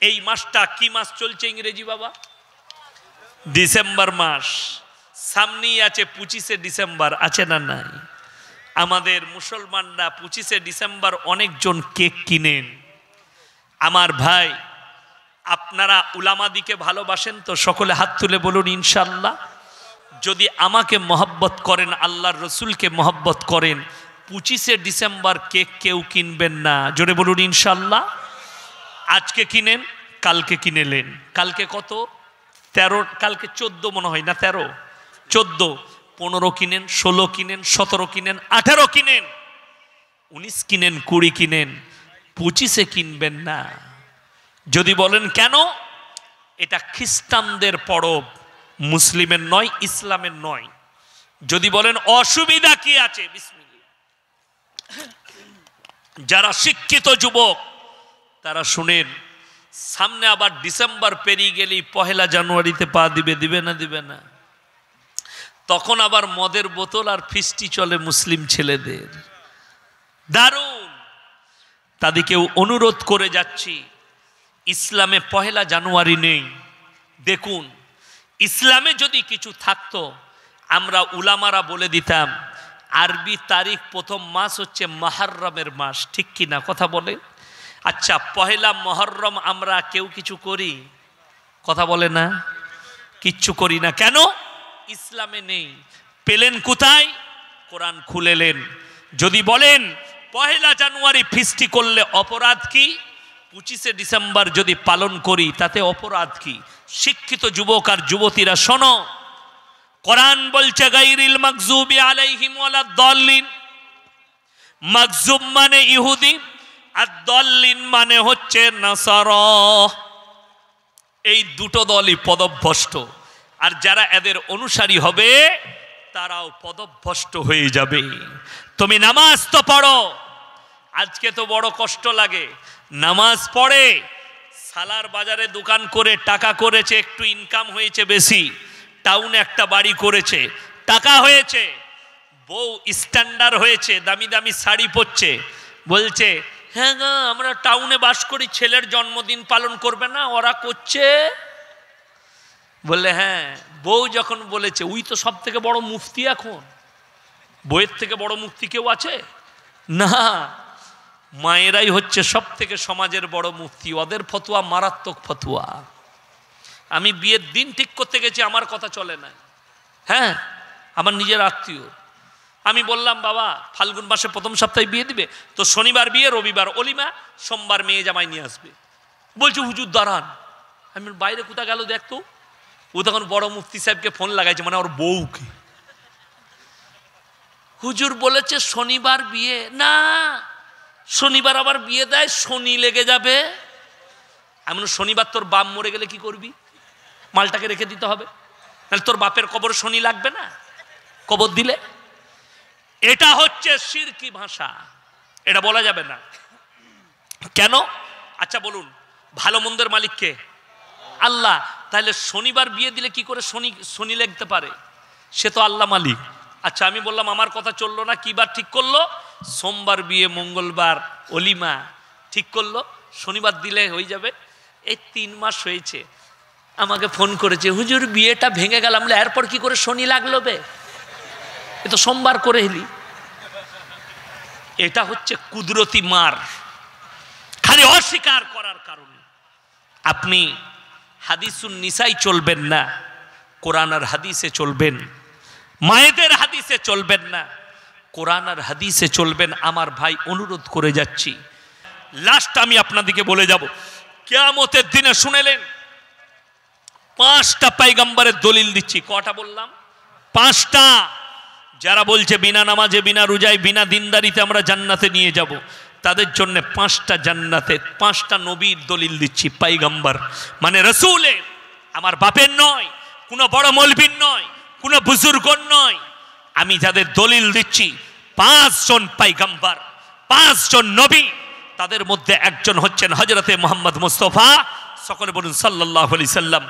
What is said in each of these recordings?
এই মাসটা কি মাস চলছে ইংরেজি বাবা? ডিসেম্বর মাস। সামনেই আছে পঁচিশে ডিসেম্বর, আছে না নাই? আমাদের মুসলমানরা পঁচিশে ডিসেম্বর অনেকজন কেক কিনেন। আমার ভাই, আপনারা উলামাদিকে ভালোবাসেন তো সকলে হাত তুলে বলুন ইনশাল্লাহ যদি আমাকে মহব্বত করেন, আল্লাহর রসুলকে মহব্বত করেন, পঁচিশে ডিসেম্বর কেক কেউ কিনবেন না। জোরে বলুন ইনশাল্লাহ আজকে কিনেন, কালকে কিনেলেন। কালকে কত? তেরো, কালকে চোদ্দ মনে হয় না, তেরো? চোদ্দ, পনেরো কিনেন, ষোলো কিনেন, সতেরো কিনেন, আঠেরো কিনেন। উনিশ কিনেন, কুড়ি কিনেন, পঁচিশে কিনবেন না। যদি বলেন কেন? এটা খ্রিস্টানদের পরব, মুসলিমের নয়, ইসলামের নয়। যদি বলেন অসুবিধা কি আছে। যারা শিক্ষিত যুবক তারা শুনেন, সামনে আবার ডিসেম্বর পেরিয়ে গেলেই পহেলা জানুয়ারিতে পা দিবে দিবে না দিবে না। তখন আবার মদের বোতল আর ফিস্টি চলে মুসলিম ছেলেদের। দারুণ! তাদেরকেও অনুরোধ করে যাচ্ছি, ইসলামে পহেলা জানুয়ারি নেই। দেখুন, ইসলামে যদি কিছু থাকতো, আমরা উলামারা বলে দিতাম, আরবি তারিখ প্রথম মাস হচ্ছে মাহাররমের মাস, ঠিক কি না? কথা বলে আচ্ছা পহেলা মহরম আমরা কেউ কিছু করি? কথা বলে না। কিচ্ছু করি না। কেন? ইসলামে নেই। পেলেন কোথায়? কোরআন খুলেলেন। যদি বলেন, পহেলা জানুয়ারি ফিস্টি করলে অপরাধ কি? পঁচিশে ডিসেম্বর যদি পালন করি, তাতে অপরাধ কি? শিক্ষিত যুবক আর যুবতীরা, শোনো। কোরআন বলছে গাইরিল মাকজুবি আলাইহিম দল্লিন। মাকজুব মানে ইহুদি। আর মানে হচ্ছে নাসার। এই দুটো দলই পদভ্রষ্ট। আর যারা এদের অনুসারী হবে, তারাও পদভ্রষ্ট হয়ে যাবে। তুমি নামাজ তো পড়ো। আজকে তো বড় কষ্ট লাগে। নামাজ পড়ে, সালার বাজারে দোকান করে টাকা করেছে, একটু ইনকাম হয়েছে বেশি। টাউনে একটা বাড়ি করেছে, টাকা হয়েছে। বউ স্ট্যান্ডার্ড হয়েছে, দামি দামি শাড়ি পরছে। বলছে হ্যাঁ গা আমরা টাউনে বাস করি, ছেলের জন্মদিন পালন করবে না, ওরা করছে। বললে হ্যাঁ বউ যখন বলেছে, উই তো সব থেকে বড় মুফতি এখন। বইয়ের থেকে বড় মুফতি কেউ আছে? না, মায়েরাই হচ্ছে সব থেকে সমাজের বড় মুফতি, ওদের ফতুয়া মারাত্মক ফতুয়া। আমি বিয়ের দিন ঠিক করতে গেছি, আমার কথা চলে না। হ্যাঁ আমার নিজের আত্মীয়। আমি বললাম, বাবা, ফাল্গুন মাসে প্রথম সপ্তাহে বিয়ে দিবে, তো শনিবার বিয়ে, রবিবার অলিমা, সোমবার মেয়ে জামাই নিয়ে আসবে। বলছে, হুজুর, দাঁড়ান। আমি বাইরে কোথা গেল দেখতো ও তখন বড় মুফতি সাহেবকে ফোন লাগাইছে মানে ওর বউকে। হুজুর বলেছে, শনিবার বিয়ে। না, শনিবার আবার বিয়ে দেয়, শনি লেগে যাবে। এমন শনিবার তোর বাপ মরে গেলে কি করবি? মালটাকে রেখে দিতে হবে। তাহলে তোর বাপের কবর শনি লাগবে না? কবর দিলে? এটা হচ্ছে সিরকি ভাষা। এটা বলা যাবে না। কেন? আচ্ছা বলুন, ভালো মন্দের মালিককে আল্লাহ। তাহলে শনিবার বিয়ে দিলে কি করে শনি শনি লাগতে পারে? সে তো আল্লাহ মালিক। আচ্ছা আমি বললাম, আমার কথা চলল না, কি বার ঠিক করল? সোমবার বিয়ে, মঙ্গলবার, অলিমা। ঠিক করল, শনিবার দিলে হয়ে যাবে। এই তিন মাস হয়েছে। আমাকে ফোন করেছে, হুজুর, বিয়েটা ভেঙে গেলাম এরপর কি করে শনি লাগল বে? এ তো সোমবার করে এলি। এটা হচ্ছে কুদরতি মার। খালি অস্বীকার করার কারণে। আপনি হাদিসুন নিসাই চলবেন না, কোরআন আর হাদিসে চলবেন, মায়েদের হাদিসে চলবেন না, কোরআন আর হাদিসে চলবেন। আমার ভাই অনুরোধ করে যাচ্ছি। লাস্ট আমি আপনাদেরকে বলে যাব। কেয়ামতের দিনে শুনেলেন, পাঁচটা পাইগাম্বারের দলিল দিচ্ছি। কটা বললাম? পাঁচটা। যারা বলছে বিনা নামাজে, বিনা রোজায়, বিনা দিনদারিতে আমরা জান্নাতে নিয়ে যাব, তাদের জন্য পাঁচটা জান্নাতে, পাঁচটা নবীর দলিল দিচ্ছি, পাইগাম্বার। মানে রসুলের আমার বাপের নয়, কোনো বড় মলবির নয়, কোনো বুজুর্গর নয়, আমি যাদের দলিল দিচ্ছি, পাঁচজন পাইগাম্বার, পাঁচজন নবী, তাদের মধ্যে একজন হচ্ছেন হজরতে মোহাম্মদ মুস্তফা, সকলে বলুন সাল্লাহ আলি সাল্লাম,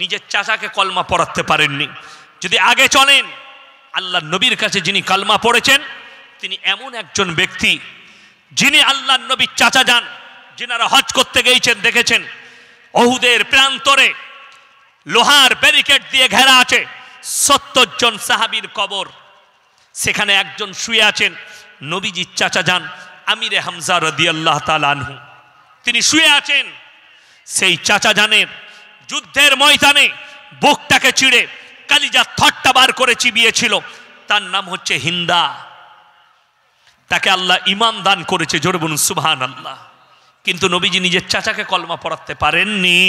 নিজের চাচাকে কলমা পড়াতে পারেননি। যদি আগে চলেন আল্লাহ নবীর কাছে যিনি কালমা পড়েছেন, তিনি এমন একজন ব্যক্তি যিনি আল্লাহ নবীর চাচা যান, যিনারা হজ করতে গিয়েছেন, দেখেছেন, অহুদের প্রান্তরে লোহার ব্যারিকেড দিয়ে ঘেরা আছে, সত্তর জন সাহাবির কবর, সেখানে একজন শুয়ে আছেন, নবীজির চাচা যান, আমিরে হামজা রদি আল্লাহ আনহু। তিনি শুয়ে আছেন, সেই চাচা জানের যুদ্ধের ময়দানে বুকটাকে চিড়ে কালিজা থটটা বার করে চিবিয়েছিল। তার নাম হচ্ছে হিন্দা। তাকে আল্লাহ ইমাম দান করেছে, জোরে বলুন সুবহান আল্লাহ কিন্তু নবীজি নিজের চাচাকে কলমা পড়াতে পারেননি।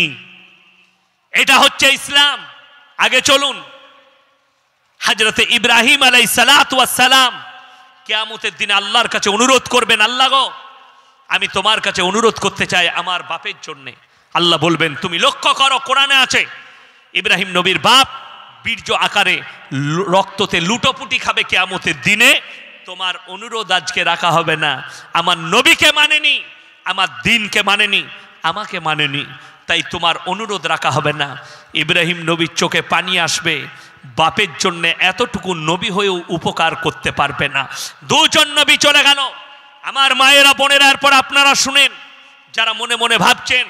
এটা হচ্ছে ইসলাম। আগে চলুন। হাজরতে ইব্রাহিম আলাই সালাম কেয়ামতের দিন আল্লাহর কাছে অনুরোধ করবেন, আল্লাহ গো, আমি তোমার কাছে অনুরোধ করতে চাই আমার বাপের জন্যে। আল্লাহ বলবেন, তুমি লক্ষ্য করো, কোরআনে আছে, ইব্রাহিম নবীর বাপ বীর্য আকারে রক্ততে লুটোপুটি খাবে কেয়ামতের দিনে, তোমার অনুরোধ আজকে রাখা হবে না। আমার নবীকে মানেনি, আমার দিনকে মানেনি, আমাকে মানেনি, তাই তোমার অনুরোধ রাখা হবে না। ইব্রাহিম নবীর চোখে পানি আসবে, বাপের জন্য এতটুকু নবী হয়েও উপকার করতে পারবে না। দুজন নবী চলে গেল। আমার মায়েরা, বোনেরা, এরপর আপনারা শুনেন, যারা মনে মনে ভাবছেন,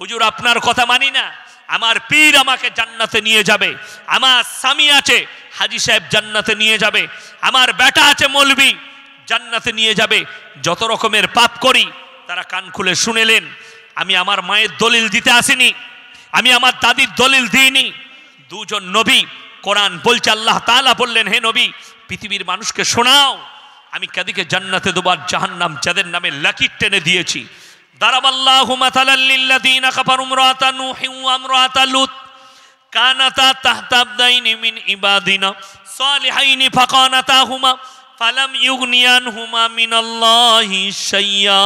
হুজুর আপনার কথা মানি না আমার পীর আমাকে জান্নাতে নিয়ে যাবে। আমার স্বামী আছে, হাজি সাহেব জান্নাতে নিয়ে যাবে। আমার বেটা আছে মলবি, জান্নাতে নিয়ে যাবে। যত রকমের পাপ করি, তারা কান খুলে শুনেলেন, আমি আমার মায়ের দলিল দিতে আসিনি, আমি আমার দাদির দলিল দিইনি। দুজন নবী কোরআন বলছে, আল্লাহ তাআলা বললেন, হে নবী, পৃথিবীর মানুষকে শোনাও। আমি কাদিকে জান্নাতে দুবার জাহান্নাম যাদের নামে লাকি টেনে দিয়েছি। দারাবাল্লাহু মাতালাল লিল্লাযীনা কাফারু ইমরাতা নূহি ওয়া ইমরাতা লুত। কানাতা তাহতা আবদাইনি মিন ইবাদিনা সালিহাইনি ফাকানাতাহুমা ফালাম ইউগনিয়ানহুমা মিনাল্লাহি শাইয়্যা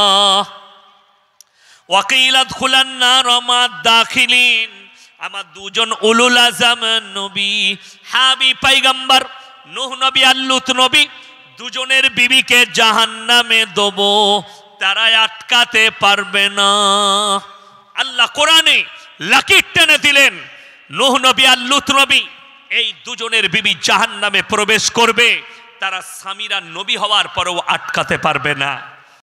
ওয়াকিলাত খুলান নার আমার দাখিলিন। আমার দুজন উলুল আজম নবী হাবি পাইগাম্বার, নুহ নবী আল্লুত নবী, দুজনের বিবিকে জাহান্নামে দেব। তারা আটকাতে পারবে না। আল্লাহ কোরআনে লাকির টেনে দিলেন, নোহ নবী আর লুত নবী, এই দুজনের বিবি জাহান নামে প্রবেশ করবে, তারা স্বামীরা নবী হওয়ার পরেও আটকাতে পারবে না।